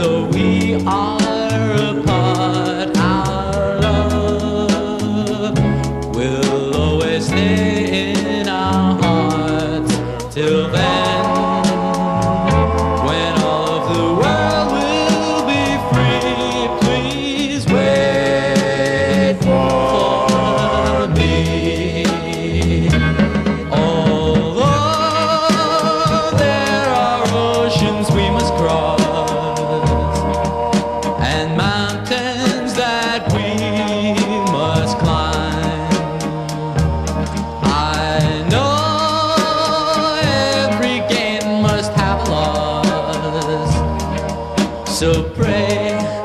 though we are So pray.